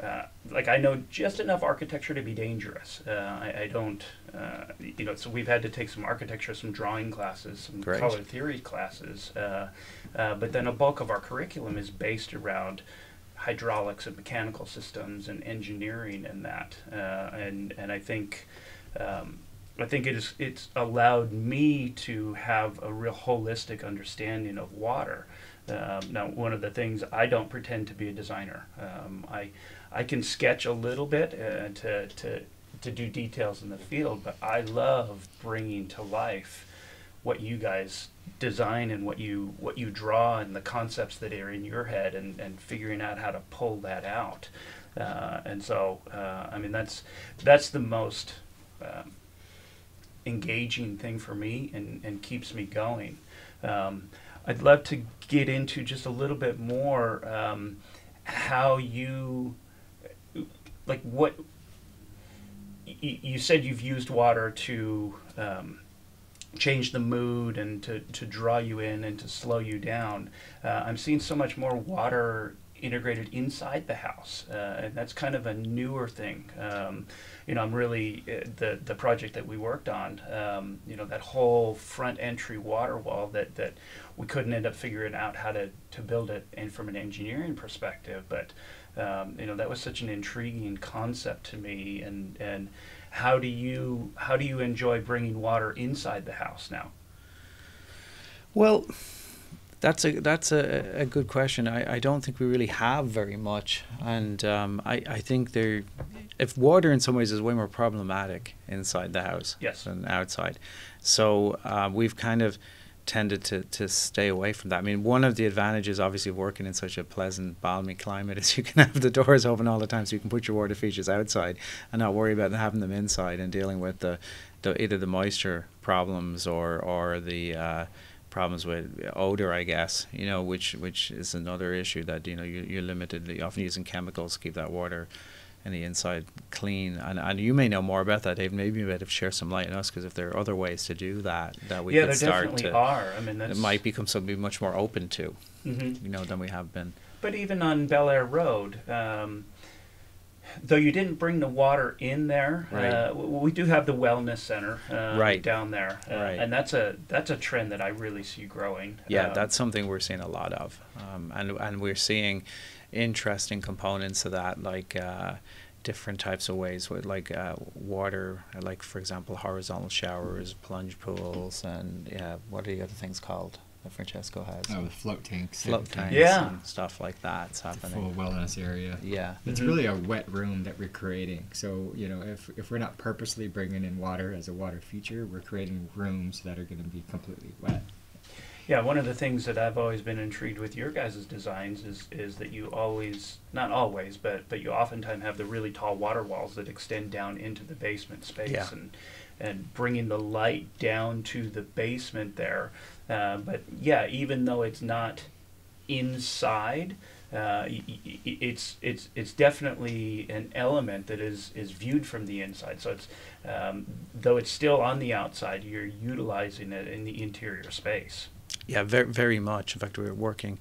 Uh, like I know just enough architecture to be dangerous. Uh, I, I don't, uh, you know. So we've had to take some architecture, some drawing classes, some Great. color theory classes. Uh, uh, but then a bulk of our curriculum is based around hydraulics and mechanical systems and engineering and that. Uh, and and I think um, I think it is it's allowed me to have a real holistic understanding of water. Um, now, one of the things I don't pretend to be a designer. Um, I I can sketch a little bit uh, to to to do details in the field, but I love bringing to life what you guys design and what you what you draw and the concepts that are in your head and, and figuring out how to pull that out. Uh, and so, uh, I mean, that's that's the most um, engaging thing for me and, and keeps me going. Um, I'd love to get into just a little bit more um, how you like what you said you've used water to um, change the mood and to, to draw you in and to slow you down. Uh, I'm seeing so much more water integrated inside the house, uh, and that's kind of a newer thing. Um, you know, I'm really uh, the the project that we worked on. Um, you know, that whole front entry water wall that that we couldn't end up figuring out how to to build it, and from an engineering perspective, but um, you know that was such an intriguing concept to me and and how do you how do you enjoy bringing water inside the house now Well, that's a that's a, a good question. I, I don't think we really have very much, and um, I I think there, if water in some ways is way more problematic inside the house Yes. than outside, so uh, we've kind of tended to, to stay away from that. I mean, one of the advantages, obviously, of working in such a pleasant, balmy climate is you can have the doors open all the time, so you can put your water features outside and not worry about having them inside and dealing with the, the either the moisture problems or or the uh, problems with odor, I guess. You know, which which is another issue that you know you, you're limited. You're often using chemicals to keep that water in the inside clean. And and you may know more about that, Dave. Maybe you might have share some light on us because if there are other ways to do that, that we yeah could there start definitely to. are i mean that's It might become something much more open to, Mhm. you know, than we have been. but even on bel air road um, though you didn't bring the water in there Right. uh, we do have the wellness center uh, Right. down there uh, Right. and that's a that's a trend that i really see growing Yeah, Um, that's something we're seeing a lot of, um, and and we're seeing interesting components of that, like uh, different types of ways with like uh, water, like for example, horizontal showers, plunge pools, and yeah, what are the other things called that Francesco has? Oh, the float tanks. Float everything. tanks Yeah. and stuff like that. It's It's a happening. full wellness area. Yeah. It's Mhm. really a wet room that we're creating. So you know, if if we're not purposely bringing in water as a water feature, we're creating rooms that are going to be completely wet. Yeah, one of the things that I've always been intrigued with your guys' designs is is that you always, not always, but but you oftentimes have the really tall water walls that extend down into the basement space Yeah. and and bringing the light down to the basement there. Uh, but yeah, even though it's not inside, uh, it's it's it's definitely an element that is is viewed from the inside. So it's um, though it's still on the outside, you're utilizing it in the interior space. Yeah, very, very much. In fact, we're working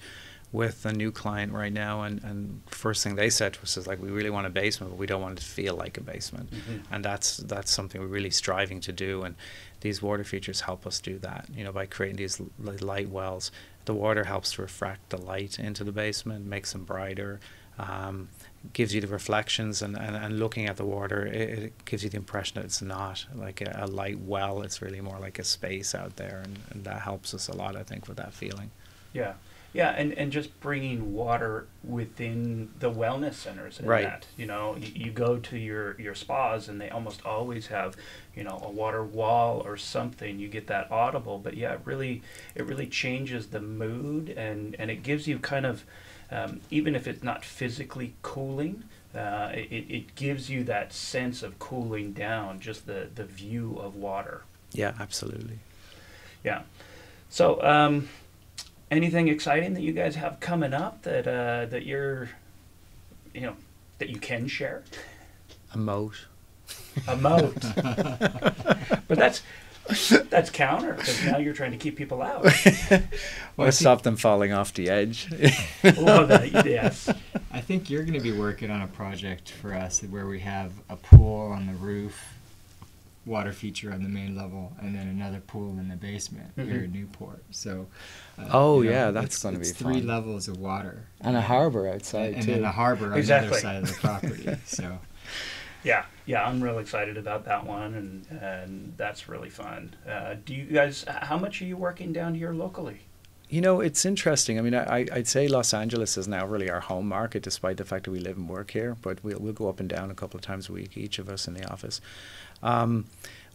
with a new client right now, and, and first thing they said to us is like, we really want a basement, but we don't want it to feel like a basement, Mhm. and that's that's something we're really striving to do. And these water features help us do that. You know, by creating these light wells, the water helps to refract the light into the basement, makes them brighter. Um, gives you the reflections and, and, and looking at the water it, it gives you the impression that it's not like a, a light well it's really more like a space out there and, and that helps us a lot i think with that feeling Yeah, yeah, and, and just bringing water within the wellness centers. Right. That you know, you, you go to your your spas and they almost always have, you know, a water wall or something. You get that audible, but yeah, it really it really changes the mood and and it gives you kind of, um, even if it's not physically cooling. Uh, it, it gives you that sense of cooling down, just the, the view of water. yeah absolutely Yeah. So, um, anything exciting that you guys have coming up that uh, that you're, you know, that you can share? a moat A moat. but that's that's counter because now you're trying to keep people out. or I stop them falling off the edge oh, that, yes. I think you're going to be working on a project for us where we have a pool on the roof, water feature on the main level, and then another pool in the basement here Mhm. in Newport. So, uh, Oh, you know, yeah, that's gonna be three fun. levels of water, and a harbor outside and too then a harbor on the other side of the property. so, Yeah, yeah, I'm real excited about that one, and and that's really fun. Uh, do you guys? How much are you working down here locally? You know, it's interesting. I mean, I, I'd say Los Angeles is now really our home market, despite the fact that we live and work here. But we'll, we'll go up and down a couple of times a week, each of us in the office. Um,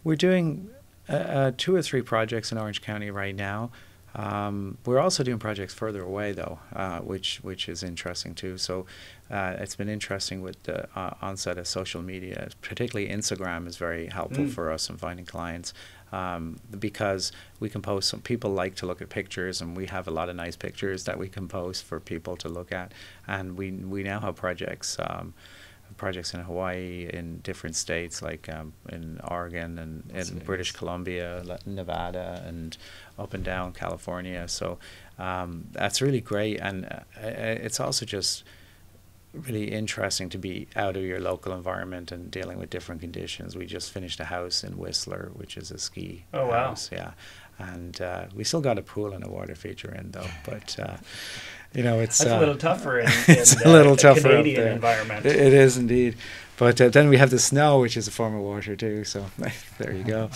we're doing uh, uh, two or three projects in Orange County right now. Um, we're also doing projects further away, though, uh, which which is interesting too. So uh, it's been interesting with the uh, onset of social media, particularly Instagram is very helpful Mm. for us in finding clients um, because we can post. Some people like to look at pictures, and we have a lot of nice pictures that we can post for people to look at. And we we now have projects. Um, projects in Hawaii, in different states like um, in Oregon and That's in nice. British Columbia, Nevada, and up and down California. So um, that's really great, and uh, uh, it's also just really interesting to be out of your local environment and dealing with different conditions. We just finished a house in Whistler, which is a ski Oh, wow. house, yeah, and uh, we still got a pool and a water feature in though, but. Uh, you know, it's That's uh, a little tougher in, in it's a uh, little the tougher up Canadian there. environment. It, it is indeed. But uh, then we have the snow, which is a form of water too. So there you go.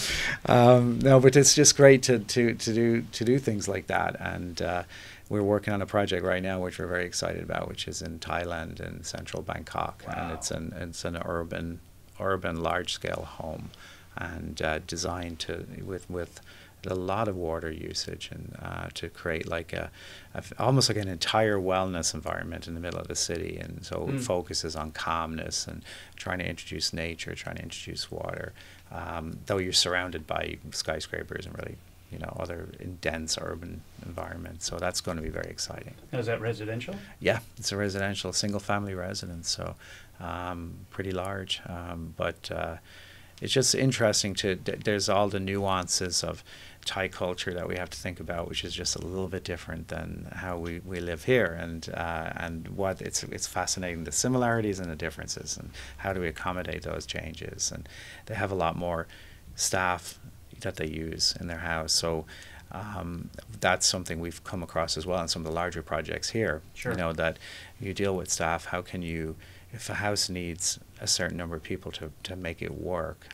Um, no, but it's just great to, to, to do to do things like that. And uh, we're working on a project right now, which we're very excited about, which is in Thailand in central Bangkok, and it's an it's an urban urban large scale home, and uh, designed to with with a lot of water usage and uh, to create like a, a almost like an entire wellness environment in the middle of the city and so Mm. it focuses on calmness and trying to introduce nature trying to introduce water um, though you're surrounded by skyscrapers and really you know other in dense urban environments so that's going to be very exciting Is that residential? yeah, it's a residential single family residence, so um, pretty large. Um, but uh, it's just interesting to th- there's all the nuances of Thai culture that we have to think about, which is just a little bit different than how we, we live here, and uh, and what it's it's fascinating the similarities and the differences, and how do we accommodate those changes? And they have a lot more staff that they use in their house, so. Um, that's something we've come across as well in some of the larger projects here. Sure. You know that you deal with staff. How can you if a house needs a certain number of people to, to make it work,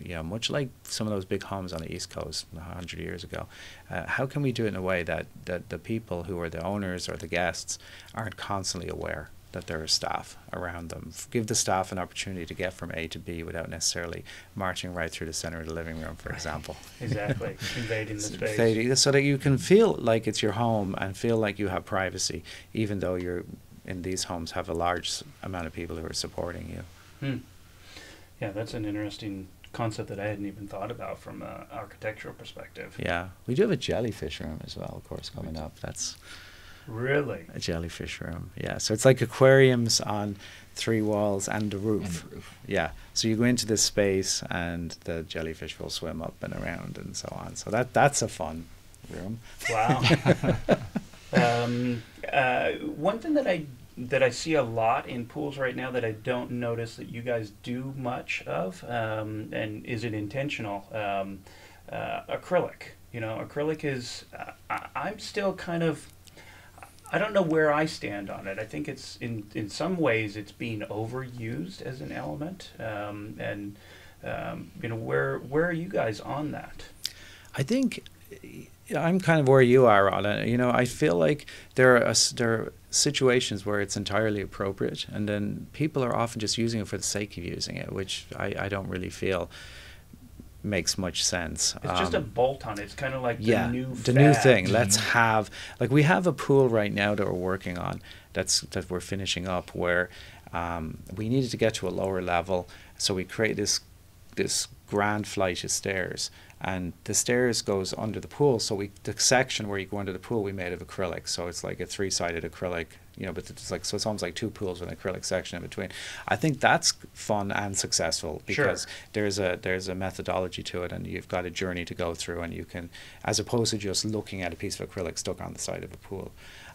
you know, much like some of those big homes on the East Coast a hundred years ago, uh, how can we do it in a way that, that the people who are the owners or the guests aren't constantly aware that there are staff around them? Give the staff an opportunity to get from A to B without necessarily marching right through the center of the living room, for example. Exactly, invading the space. so that you can feel like it's your home and feel like you have privacy, even though you're in these homes have a large amount of people who are supporting you. Hmm. Yeah, that's an interesting concept that I hadn't even thought about from an architectural perspective. Yeah, we do have a jellyfish room as well, of course, coming up. That's Really? a jellyfish room. Yeah, so it's like aquariums on three walls and a roof. And the roof. Yeah, so you go into this space and the jellyfish will swim up and around and so on. So that that's a fun room. Wow. um, uh, one thing that I that I see a lot in pools right now that I don't notice that you guys do much of, um, and is it intentional? Um, uh, acrylic. You know, acrylic is. Uh, I'm still kind of. I don't know where I stand on it. I think it's in in some ways it's being overused as an element, um, and um, you know where where are you guys on that? I think I'm kind of where you are on it. You know, I feel like there are s- there are situations where it's entirely appropriate, and then people are often just using it for the sake of using it, which I, I don't really feel makes much sense. It's just a Um, bolt on it. It's kind of like yeah, the new the new thing. Let's have like we have a pool right now that we're working on. That's that we're finishing up where um, we needed to get to a lower level, so we create this this grand flight of stairs, and the stairs goes under the pool. So we the section where you go under the pool we made of acrylic. So it's like a three sided acrylic. You know, but it's like so it's almost like two pools with an acrylic section in between. I think that's fun and successful Sure. because there's a there's a methodology to it and you've got a journey to go through and you can as opposed to just looking at a piece of acrylic stuck on the side of a pool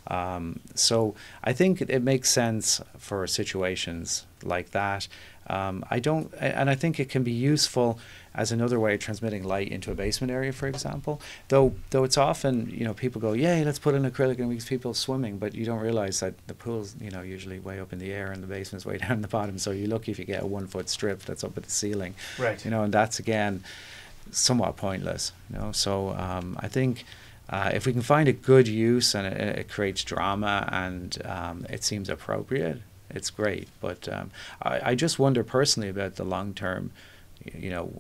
um, so I think it, it makes sense for situations like that um, I don't and I think it can be useful as another way of transmitting light into a basement area for example though though it's often you know people go yay let's put in acrylic and we get people swimming but you don't realize that the pool's you know usually way up in the air and the basement's way down in the bottom so you're lucky if you get a one foot strip that's up at the ceiling Right. you know, and that's again somewhat pointless. You know, so um, I think uh, if we can find a good use and it, it creates drama and um, it seems appropriate, it's great. But um, I, I just wonder personally about the long term, you know,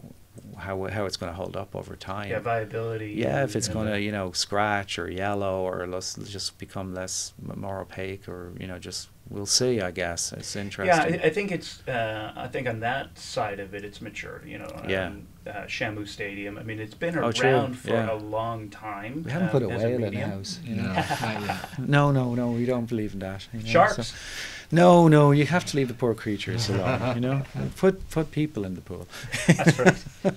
how how it's going to hold up over time. Yeah, viability. Yeah, if it's going to you know scratch or yellow or less, just become less more opaque or you know just we'll see. I guess it's Yeah, interesting. I, I think it's. Uh, I think on that side of it, it's mature. You know, Yeah. um, uh, Shamu Stadium. I mean, it's been Oh, around true, for yeah. a long time. we haven't um, put a as whale in the house. You No, know? No, no, no, we don't believe in that. you know, Sharks. so- no, no, you have to leave the poor creatures alone. You know, put put people in the pool. That's right.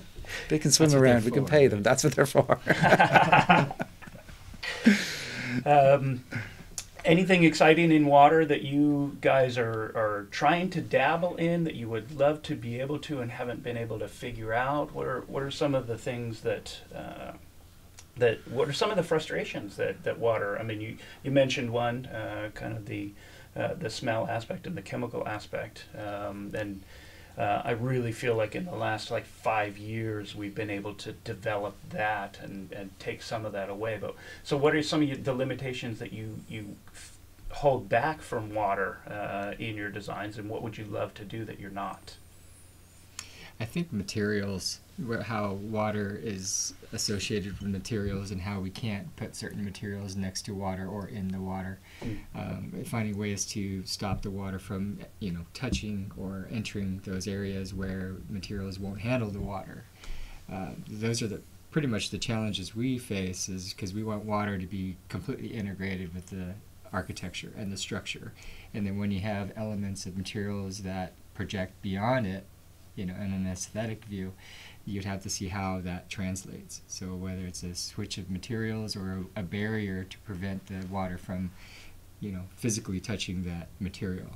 they can swim That's around. We can pay them. That's what they're for. Um, anything exciting in water that you guys are, are trying to dabble in that you would love to be able to and haven't been able to figure out? What are what are some of the things that uh, that what are some of the frustrations that, that water? I mean, you you mentioned one, uh, kind of the uh, the smell aspect and the chemical aspect, um, and uh, I really feel like in the last like five years we've been able to develop that and, and take some of that away. But so, what are some of the limitations that you you f- hold back from water uh, in your designs, and what would you love to do that you're not? I think materials, how water is associated with materials, and how we can't put certain materials next to water or in the water. Um, finding ways to stop the water from, you know, touching or entering those areas where materials won't handle the water. Uh, those are the pretty much the challenges we face, is because we want water to be completely integrated with the architecture and the structure. And then when you have elements of materials that project beyond it, you know, in an aesthetic view, you'd have to see how that translates. So whether it's a switch of materials or a, a barrier to prevent the water from, you know, physically touching that material.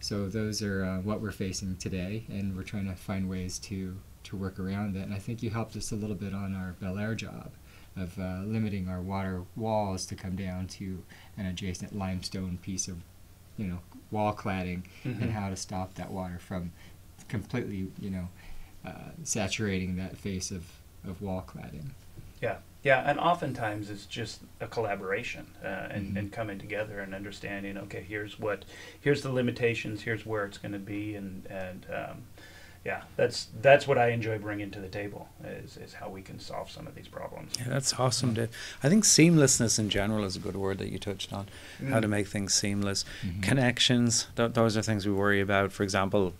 So those are uh, what we're facing today, and we're trying to find ways to to work around that. And I think you helped us a little bit on our Bel Air job of uh, limiting our water walls to come down to an adjacent limestone piece of you know, wall cladding Mhm. and how to stop that water from completely, you know, saturating that face of, of wall cladding. Yeah, yeah, and oftentimes it's just a collaboration uh, and, Mhm. and coming together and understanding. Okay, here's what, here's the limitations. Here's where it's going to be, and and um, yeah, that's that's what I enjoy bringing to the table is is how we can solve some of these problems. Yeah, that's awesome, Dave. I think seamlessness in general is a good word that you touched on. How to Mm. make things seamless. Mhm. Connections, th- those are things we worry about. For example,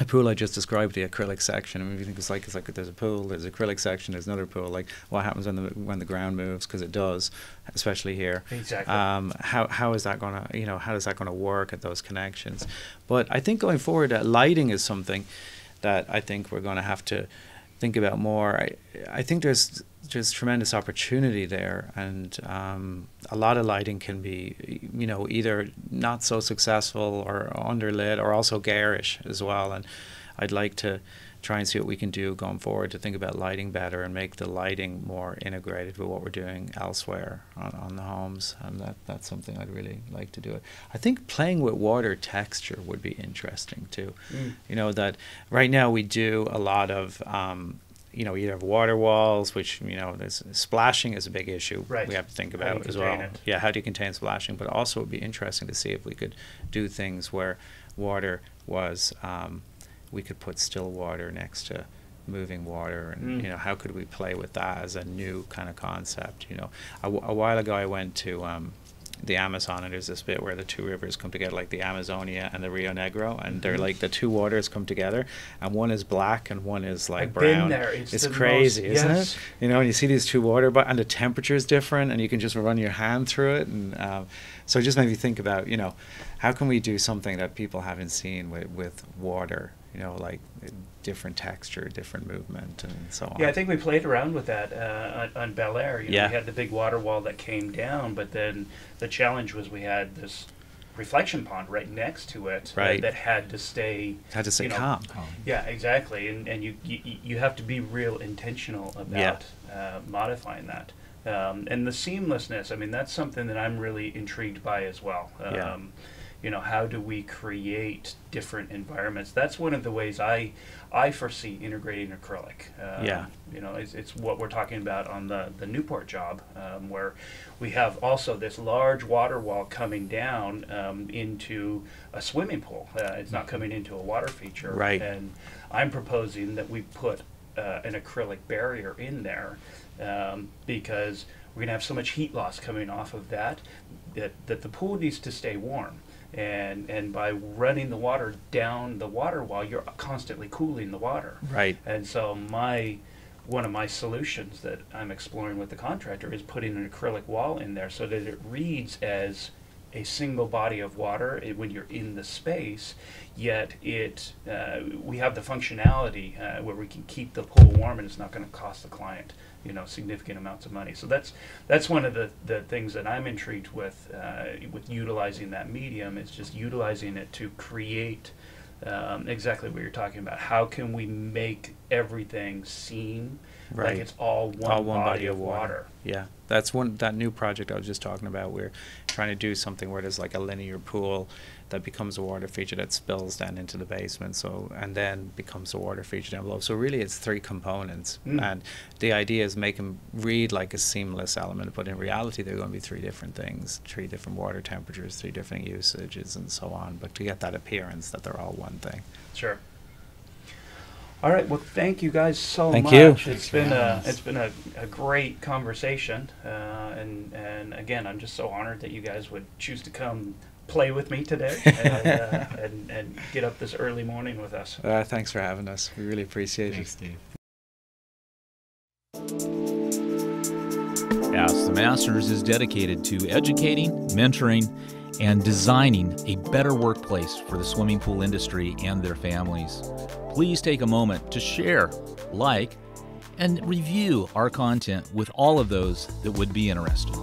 a pool I just described, the acrylic section. I mean, if you think it's like it's like there's a pool, there's acrylic section, there's another pool. Like what happens when the when the ground moves? Because it does, especially here. Exactly. Um, how how is that gonna you know how is that gonna work at those connections? But I think going forward, uh, lighting is something that I think we're going to have to think about more. I I think there's there's tremendous opportunity there, and um, a lot of lighting can be you know either not so successful or underlit or also garish as well. And I'd like to try and see what we can do going forward to think about lighting better and make the lighting more integrated with what we're doing elsewhere on, on the homes and that that's something I'd really like to do it. I think playing with water texture would be interesting too. Mm. You know that right now we do a lot of um, you know, either have water walls, which you know, there's splashing is a big issue. Right. We have to think about as well. it? Yeah, how do you contain splashing? But also, it'd be interesting to see if we could do things where water was, um, we could put still water next to moving water, and Mm. you know, how could we play with that as a new kind of concept? You know, a, a while ago, I went to. Um, the Amazon, and there's this bit where the two rivers come together, like the Amazonia and the Rio Negro, and they're Mhm. like the two waters come together, and one is black and one is like I've brown. been there. It's the crazy, most- isn't yes. it? You know, and you see these two water, but and the temperature is different, and you can just run your hand through it, and um, so it just made me think about, you know, how can we do something that people haven't seen with with water? You know, like different texture, different movement, and so on. Yeah, I think we played around with that uh, on, on Bel Air. You know, Yeah. we had the big water wall that came down, but then the challenge was we had this reflection pond right next to it Right. that had to stay. had to stay you know, calm. Yeah, exactly, and and you you, you have to be real intentional about uh, modifying that. Um, and the seamlessness, I mean, that's something that I'm really intrigued by as well. Um, Yeah. You know, how do we create different environments? That's one of the ways I I foresee integrating acrylic. Um, Yeah. You know, it's, it's what we're talking about on the, the Newport job, um, where we have also this large water wall coming down um, into a swimming pool. Uh, it's not coming into a water feature. Right. And I'm proposing that we put uh, an acrylic barrier in there um, because we're going to have so much heat loss coming off of that, that that the pool needs to stay warm. And, and by running the water down the water wall, you're constantly cooling the water. Right. And so my one of my solutions that I'm exploring with the contractor is putting an acrylic wall in there so that it reads as a single body of water when you're in the space, yet it uh, we have the functionality uh, where we can keep the pool warm and it's not going to cost the client you know significant amounts of money. So that's that's one of the, the things that I'm intrigued with uh, with utilizing that medium is just utilizing it to create um, exactly what you're talking about. How can we make everything seem Right. like it's all one, all one body, of water? Yeah, that's one that new project I was just talking about. We're trying to do something where there's like a linear pool that becomes a water feature that spills down into the basement. So and then becomes a water feature down below. So really, it's three components, Mm. and the idea is make them read like a seamless element, but in reality, they're going to be three different things: three different water temperatures, three different usages, and so on. But to get that appearance that they're all one thing. Sure. All right. Well, thank you guys so Thank much. you. It's Thanks been a us. it's been a, a great conversation, uh, and and again, I'm just so honored that you guys would choose to come play with me today and, uh, and and get up this early morning with us. Uh, thanks for having us. We really appreciate Thanks, it. Dave. Ask the Masters is dedicated to educating, mentoring, and designing a better workplace for the swimming pool industry and their families. Please take a moment to share, like, and review our content with all of those that would be interested.